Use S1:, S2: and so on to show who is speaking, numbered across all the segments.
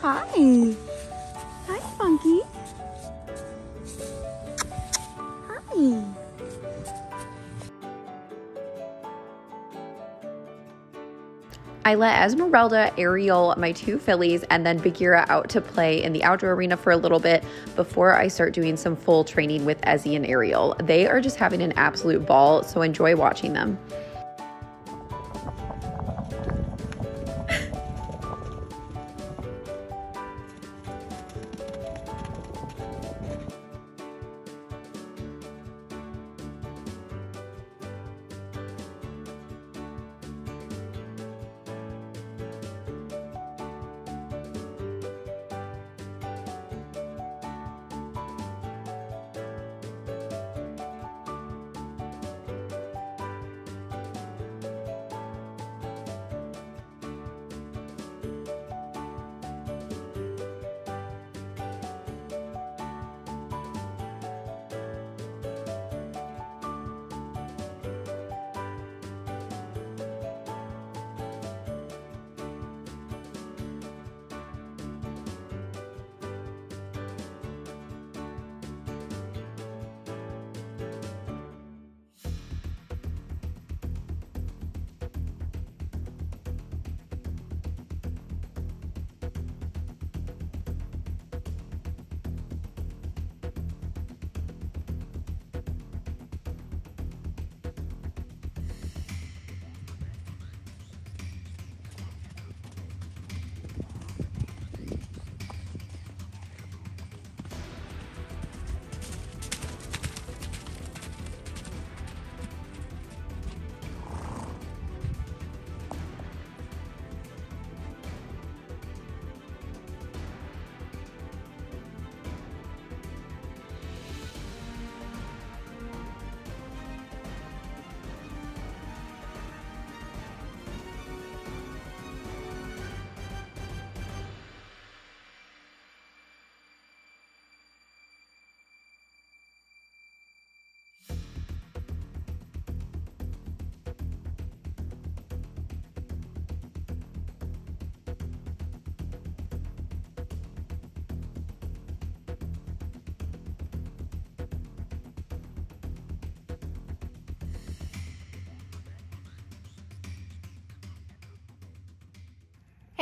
S1: Hi. Hi, Funky. Hi. I let Esmeralda, Ariel, my two fillies, and then Bagheera out to play in the outdoor arena for a little bit before I start doing some foal training with Ezzy and Ariel. They are just having an absolute ball, so enjoy watching them.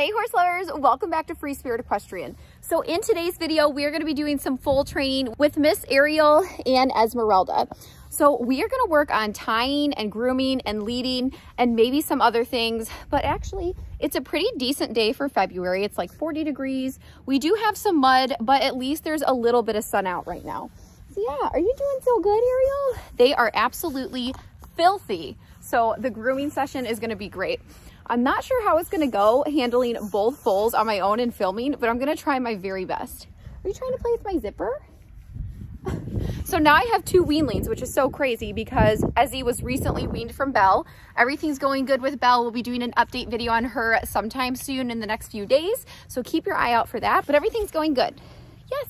S1: Hey horse lovers, welcome back to Free Spirit Equestrian. So in today's video, we're gonna be doing some foal training with Miss Ariel and Esmeralda. So we are gonna work on tying and grooming and leading and maybe some other things, but actually it's a pretty decent day for February. It's like 40 degrees. We do have some mud, but at least there's a little bit of sun out right now. So yeah, are you doing so good, Ariel? They are absolutely filthy. So the grooming session is gonna be great. I'm not sure how it's gonna go handling both foals on my own and filming, but I'm gonna try my very best. Are you trying to play with my zipper? So now I have two weanlings, which is so crazy because Ezzy was recently weaned from Belle. Everything's going good with Belle. We'll be doing an update video on her sometime soon in the next few days. So keep your eye out for that, but everything's going good. Yes,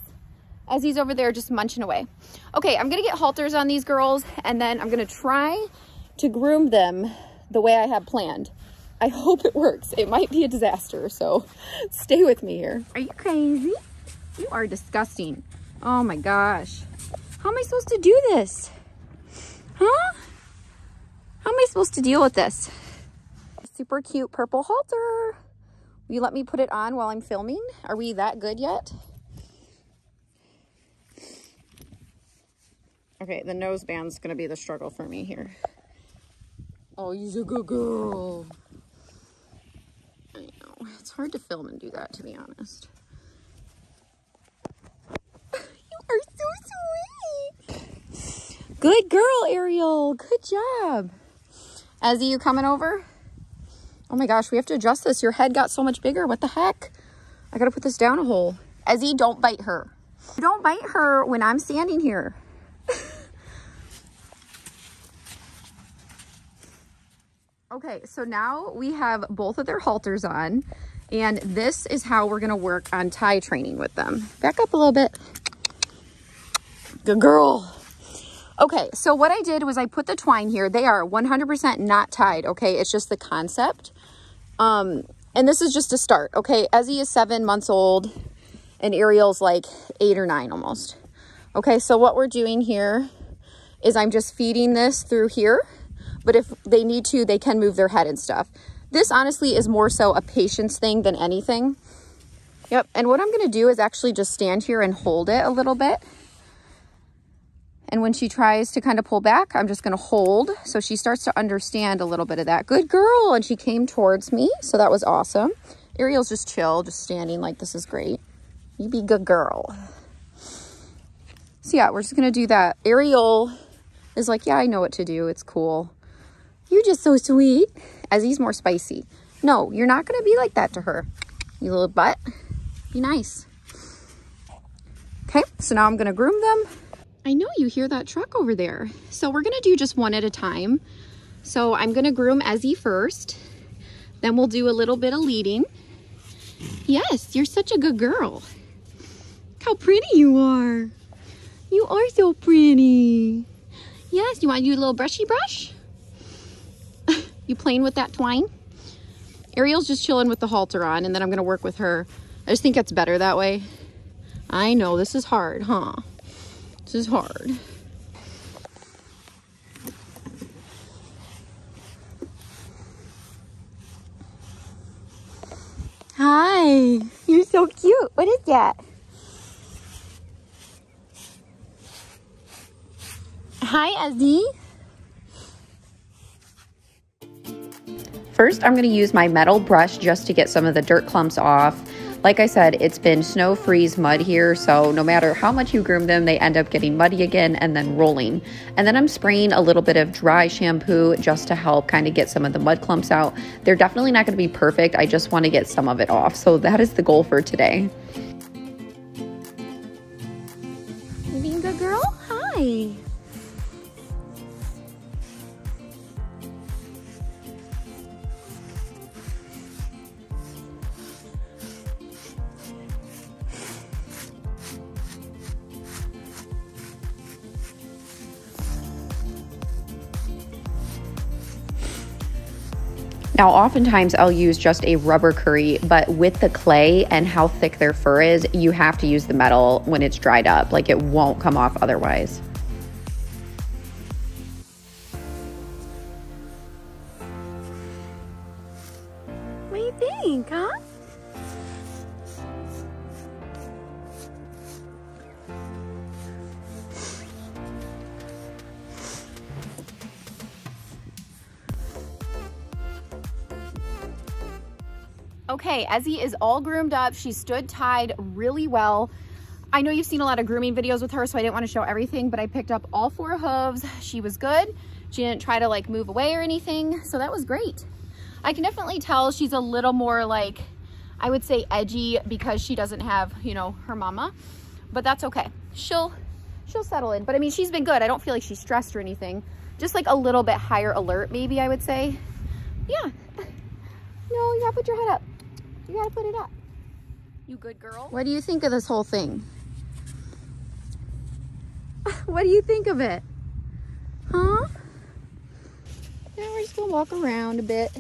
S1: Ezzy's over there just munching away. Okay, I'm gonna get halters on these girls and then I'm gonna try to groom them the way I have planned. I hope it works. It might be a disaster, so stay with me here. Are you crazy? You are disgusting. Oh my gosh. How am I supposed to do this? Huh? How am I supposed to deal with this? Super cute purple halter. Will you let me put it on while I'm filming? Are we that good yet? Okay, the nose band's gonna be the struggle for me here. Oh, you're a good girl. It's hard to film and do that, to be honest. you are so sweet. Good girl, Ariel. Good job. Ezzy, you coming over? Oh my gosh, we have to adjust this. Your head got so much bigger. What the heck? I gotta put this down a hole. Ezzy, don't bite her. Don't bite her when I'm standing here. Okay, so now we have both of their halters on and this is how we're gonna work on tie training with them. Back up a little bit. Good girl. Okay, so what I did was I put the twine here. They are 100% not tied, okay? It's just the concept. Um, and this is just a start, okay? Ezzy is seven months old and Ariel's like eight or nine almost. Okay, so what we're doing here is I'm just feeding this through here. But if they need to, they can move their head and stuff. This honestly is more so a patience thing than anything. Yep, and what I'm gonna do is actually just stand here and hold it a little bit. And when she tries to kind of pull back, I'm just going to hold. So she starts to understand a little bit of that. Good girl. And she came towards me. So that was awesome. Ariel's just chill, just standing like this is great. You be good girl. So yeah, we're just going to do that. Ariel is like, yeah, I know what to do. It's cool. You're just so sweet. Ezzy's more spicy. No, you're not going to be like that to her. You little butt. Be nice. Okay, so now I'm going to groom them I know you hear that truck over there. So we're gonna do just one at a time. So I'm gonna groom Ezzy first. Then we'll do a little bit of leading. Yes, you're such a good girl. how pretty you are. You are so pretty. Yes, you want to do a little brushy brush? You playing with that twine? Ariel's just chilling with the halter on and then I'm going to work with her. I just think it's better that way. I know, this is hard, huh? This is hard. Hi, you're so cute. What is that? Hi, Ezzy. First, I'm going to use my metal brush just to get some of the dirt clumps off. Like I said, it's been snow, freeze, mud here, so no matter how much you groom them, they end up getting muddy again and then rolling. And then I'm spraying a little bit of dry shampoo just to help kind of get some of the mud clumps out. They're definitely not going to be perfect. I just want to get some of it off. So that is the goal for today. Now, oftentimes I'll use just a rubber curry, but with the clay and how thick their fur is, you have to use the metal when it's dried up. Like it won't come off otherwise. What do you think, huh? Okay, Ezzy is all groomed up. She stood tied really well. I know you've seen a lot of grooming videos with her, so I didn't want to show everything, but I picked up all four hooves. She was good. She didn't try to like move away or anything, so that was great. I can definitely tell she's a little more like, I would say edgy because she doesn't have, you know, her mama, but that's okay. She'll, she'll settle in. But I mean, she's been good. I don't feel like she's stressed or anything. Just like a little bit higher alert, maybe I would say. Yeah. No, you gotta put your head up. You gotta put it up. You good girl. What do you think of this whole thing? what do you think of it? Huh? Now we're just gonna walk around a bit.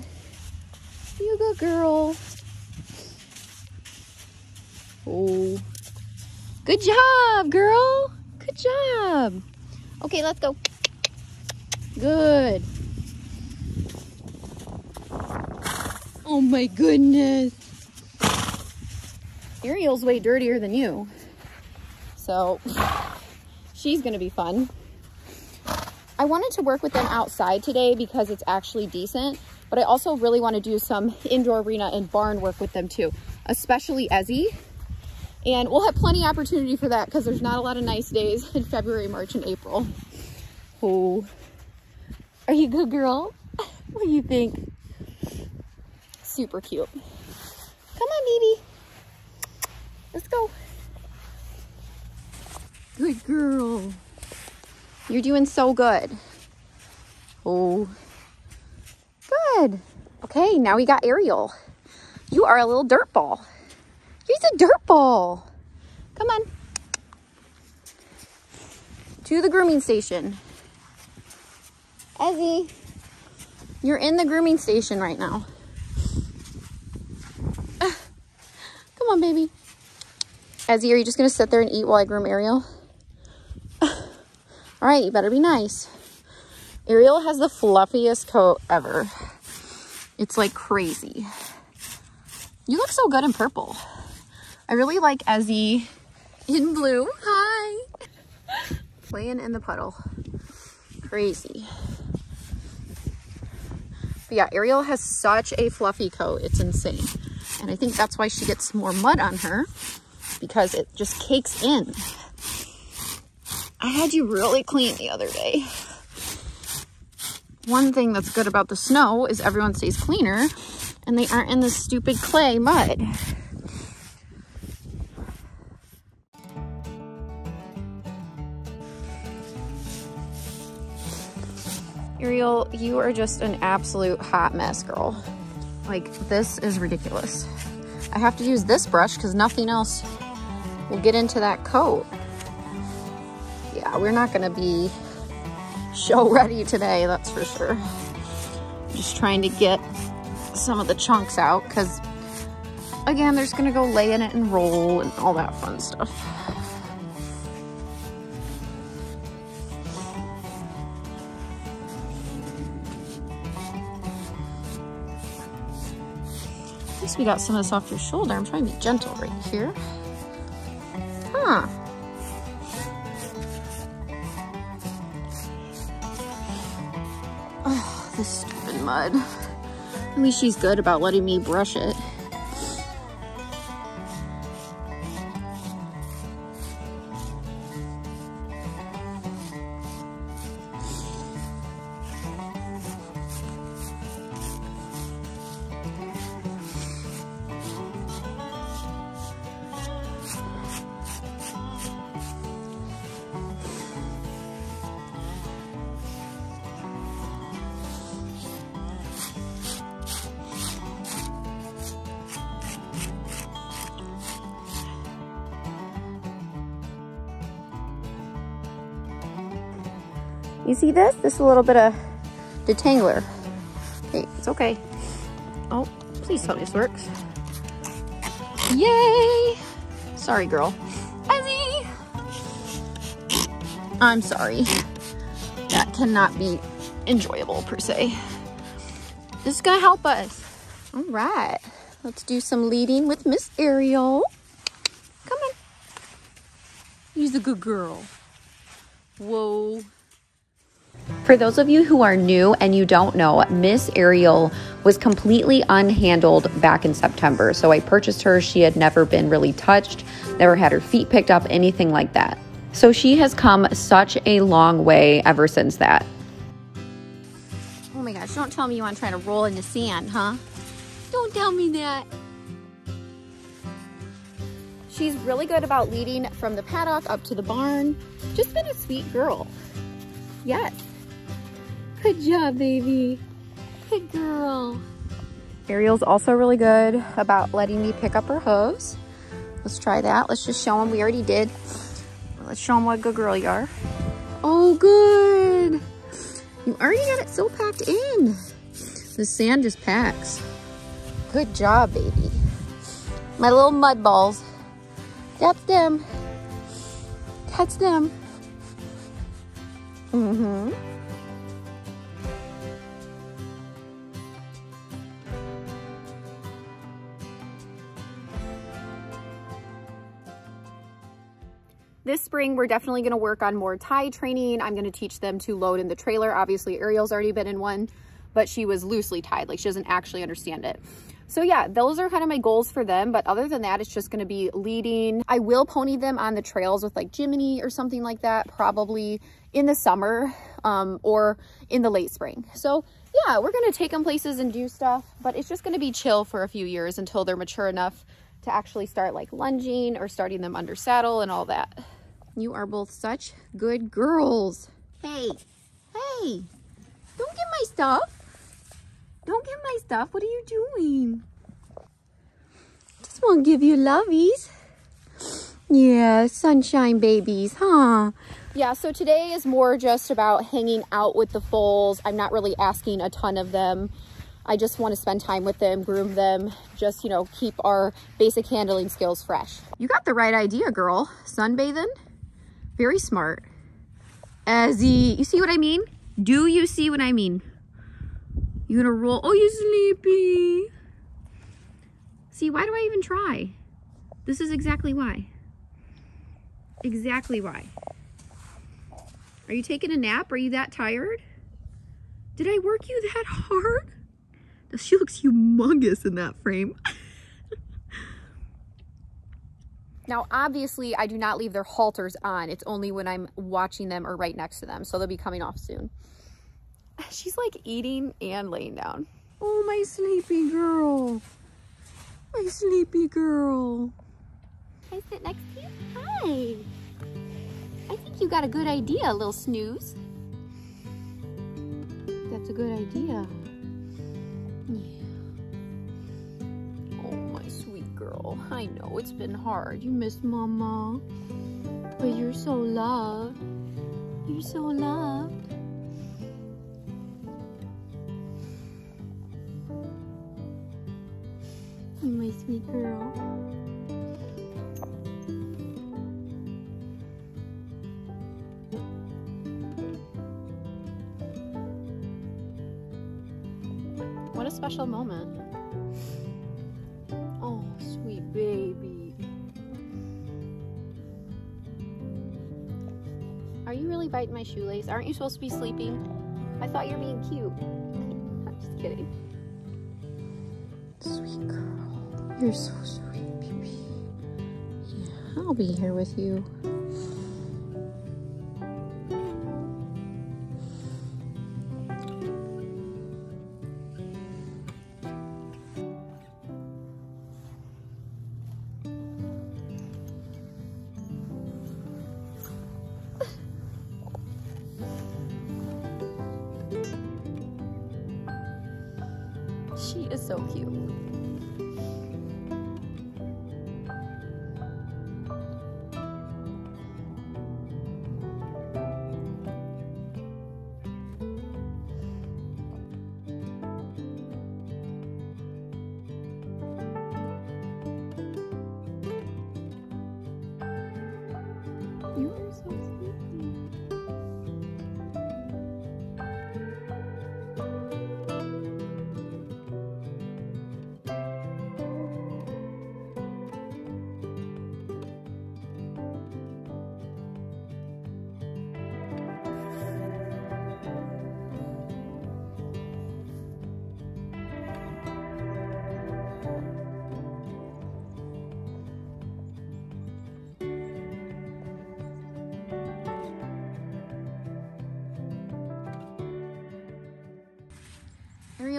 S1: You good girl. Oh. Good job, girl. Good job. Okay, let's go. Good. Oh my goodness. Ariel's way dirtier than you. So she's gonna be fun. I wanted to work with them outside today because it's actually decent, but I also really want to do some indoor arena and barn work with them too, especially Ezzy. And we'll have plenty of opportunity for that because there's not a lot of nice days in February, March, and April. Oh, are you a good girl? What do you think? Super cute. Come on, baby. Go. Good girl. You're doing so good. Oh, good. Okay, now we got Ariel. You are a little dirt ball. He's a dirt ball. Come on. To the grooming station. Ezzy, you're in the grooming station right now. Come on, baby. Ezzy, are you just gonna sit there and eat while I groom Ariel? All right, you better be nice. Ariel has the fluffiest coat ever. It's like crazy. You look so good in purple. I really like Ezzy in blue. Hi. Playing in the puddle. Crazy. But yeah, Ariel has such a fluffy coat. It's insane. And I think that's why she gets more mud on her because it just cakes in. I had you really clean the other day. One thing that's good about the snow is everyone stays cleaner and they aren't in this stupid clay mud. Ariel, you are just an absolute hot mess, girl. Like, this is ridiculous. I have to use this brush because nothing else will get into that coat. Yeah, we're not gonna be show ready today, that's for sure. just trying to get some of the chunks out because again, there's gonna go lay in it and roll and all that fun stuff. At least we got some of this off your shoulder. I'm trying to be gentle right here. Stupid mud. At least she's good about letting me brush it. See this? This is a little bit of detangler. Hey, it's okay. Oh, please tell me this works. Yay! Sorry, girl. Ezzy! I'm sorry. That cannot be enjoyable, per se. This is gonna help us. All right. Let's do some leading with Miss Ariel. Come on. He's a good girl. Whoa. For those of you who are new and you don't know, Miss Ariel was completely unhandled back in September. So I purchased her. She had never been really touched, never had her feet picked up, anything like that. So she has come such a long way ever since that. Oh my gosh, don't tell me you want to try to roll in the sand, huh? Don't tell me that. She's really good about leading from the paddock up to the barn. Just been a sweet girl. Yes. Good job, baby. Good girl. Ariel's also really good about letting me pick up her hose. Let's try that. Let's just show them. We already did. Let's show them what a good girl you are. Oh, good. You already got it so packed in. The sand just packs. Good job, baby. My little mud balls. That's them. That's them. Mm-hmm. This spring, we're definitely gonna work on more tie training. I'm gonna teach them to load in the trailer. Obviously, Ariel's already been in one, but she was loosely tied. Like she doesn't actually understand it. So yeah, those are kind of my goals for them. But other than that, it's just going to be leading. I will pony them on the trails with like Jiminy or something like that, probably in the summer um, or in the late spring. So yeah, we're going to take them places and do stuff, but it's just going to be chill for a few years until they're mature enough to actually start like lunging or starting them under saddle and all that. You are both such good girls. Hey, hey, don't get my stuff. Don't get my stuff. What are you doing? Just want to give you lovies. Yeah, sunshine babies, huh? Yeah, so today is more just about hanging out with the foals. I'm not really asking a ton of them. I just want to spend time with them, groom them, just, you know, keep our basic handling skills fresh. You got the right idea, girl. Sunbathing? Very smart. Ezzy, you see what I mean? Do you see what I mean? You gonna roll? Oh, you sleepy. See, why do I even try? This is exactly why. Exactly why. Are you taking a nap? Are you that tired? Did I work you that hard? She looks humongous in that frame. now, obviously, I do not leave their halters on. It's only when I'm watching them or right next to them. So they'll be coming off soon. She's like eating and laying down. Oh, my sleepy girl. My sleepy girl. Can I sit next to you? Hi. I think you got a good idea, little snooze. That's a good idea. Yeah. Oh, my sweet girl. I know it's been hard. You miss mama. But you're so loved. You're so loved. my sweet girl. A special moment. Oh, sweet baby. Are you really biting my shoelace? Aren't you supposed to be sleeping? I thought you were being cute. I'm just kidding. Sweet girl. You're so sweet, baby. Yeah, I'll be here with you. She is so cute.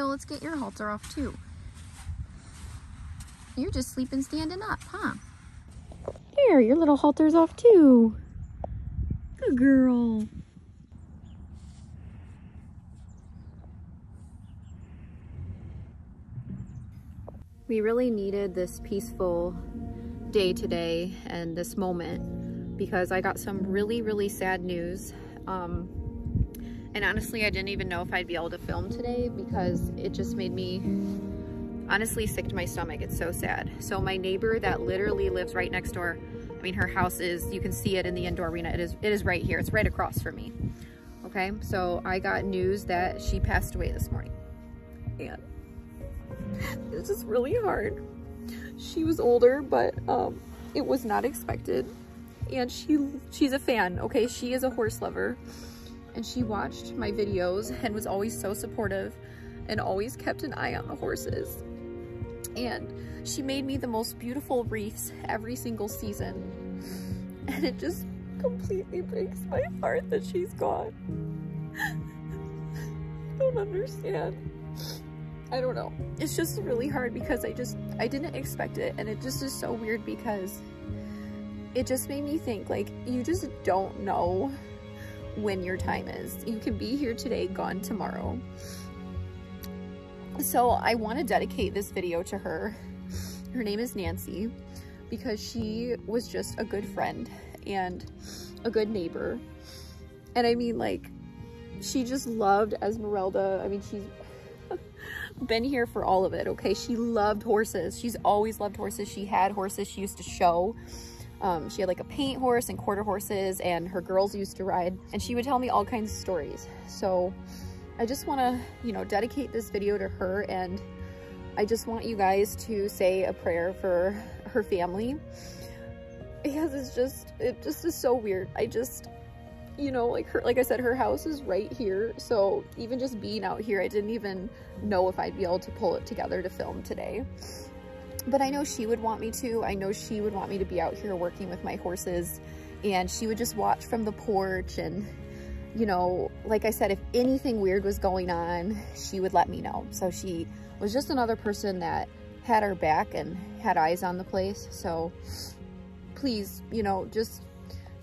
S1: Ariel, let's get your halter off too. You're just sleeping standing up, huh? There, your little halter's off too. Good girl. We really needed this peaceful day today and this moment because I got some really, really sad news. Um, and honestly, I didn't even know if I'd be able to film today because it just made me honestly sick to my stomach. It's so sad. So my neighbor that literally lives right next door, I mean, her house is, you can see it in the indoor arena. It is, it is right here. It's right across from me. Okay. So I got news that she passed away this morning and it's just really hard. She was older, but um, it was not expected. And she she's a fan, okay? She is a horse lover and she watched my videos and was always so supportive and always kept an eye on the horses. And she made me the most beautiful wreaths every single season. And it just completely breaks my heart that she's gone. I don't understand. I don't know. It's just really hard because I just, I didn't expect it. And it just is so weird because it just made me think like, you just don't know when your time is. You can be here today, gone tomorrow. So I want to dedicate this video to her. Her name is Nancy. because she was just a good friend and a good neighbor. And I mean, like, she just loved Esmeralda. I mean, she's been here for all of it, okay? She loved horses. She's always loved horses. She had horses she used to show. Um, she had like a paint horse and quarter horses and her girls used to ride and she would tell me all kinds of stories. So I just want to, you know, dedicate this video to her and I just want you guys to say a prayer for her family because it's just, it just is so weird. I just, you know, like her, like I said, her house is right here. So even just being out here, I didn't even know if I'd be able to pull it together to film today. But I know she would want me to. I know she would want me to be out here working with my horses and she would just watch from the porch and you know, like I said, if anything weird was going on, she would let me know. So she was just another person that had her back and had eyes on the place. So please, you know, just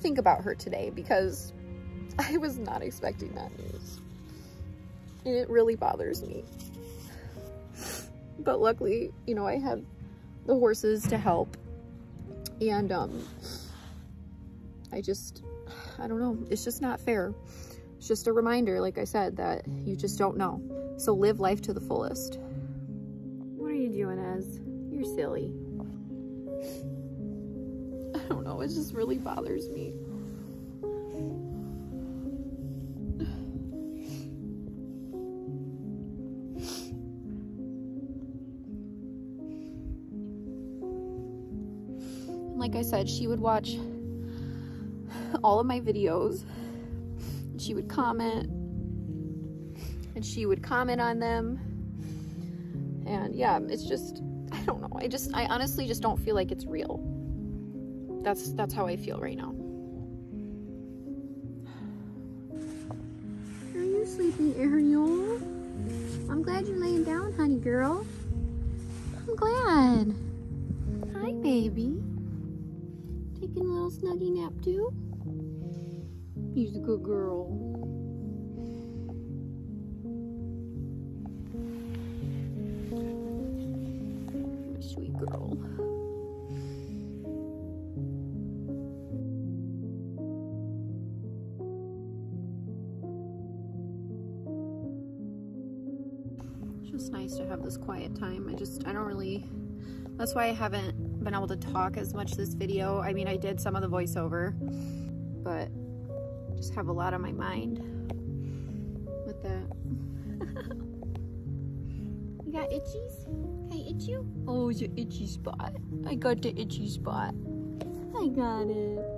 S1: think about her today because I was not expecting that news. And it really bothers me. But luckily, you know, I have the horses to help. And um, I just, I don't know, it's just not fair. It's just a reminder, like I said, that you just don't know. So live life to the fullest. What are you doing, Ez? You're silly. I don't know, it just really bothers me. I said, she would watch all of my videos. She would comment and she would comment on them. And yeah, it's just, I don't know. I just, I honestly just don't feel like it's real. That's, that's how I feel right now. Are you sleeping, Ariel? I'm glad you're laying down, honey girl. I'm glad. Hi, baby. Little snuggy nap too? He's a good girl. Sweet girl. It's just nice to have this quiet time. I just, I don't really, that's why I haven't been able to talk as much this video. I mean, I did some of the voiceover, but just have a lot on my mind with that. you got itchies? Can I itch you? Oh, it's an itchy spot. I got the itchy spot. I got it.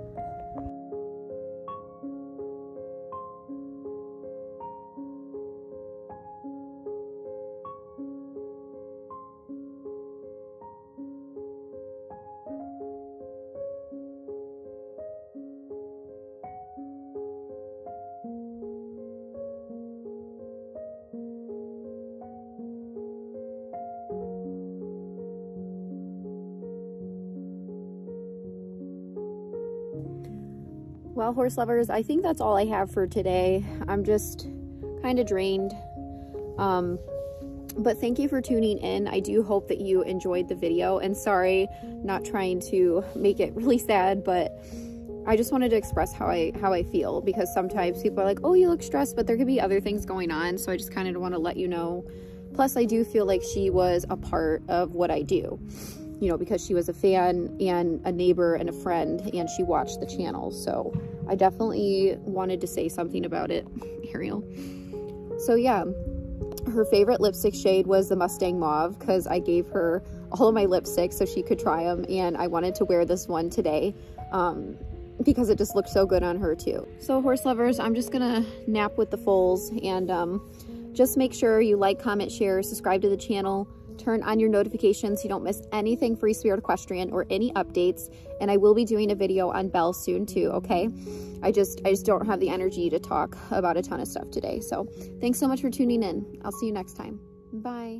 S1: Well, horse lovers, I think that's all I have for today. I'm just kind of drained. Um, but thank you for tuning in. I do hope that you enjoyed the video and sorry, not trying to make it really sad, but I just wanted to express how I how I feel because sometimes people are like, "Oh, you look stressed," but there could be other things going on, so I just kind of want to let you know. Plus, I do feel like she was a part of what I do you know, because she was a fan and a neighbor and a friend and she watched the channel. So I definitely wanted to say something about it, Ariel. So yeah, her favorite lipstick shade was the Mustang Mauve because I gave her all of my lipsticks so she could try them and I wanted to wear this one today um, because it just looked so good on her too. So horse lovers, I'm just gonna nap with the foals and um, just make sure you like, comment, share, subscribe to the channel, turn on your notifications so you don't miss anything Free Spirit Equestrian or any updates. And I will be doing a video on Belle soon too, okay? I just, I just don't have the energy to talk about a ton of stuff today. So thanks so much for tuning in. I'll see you next time. Bye.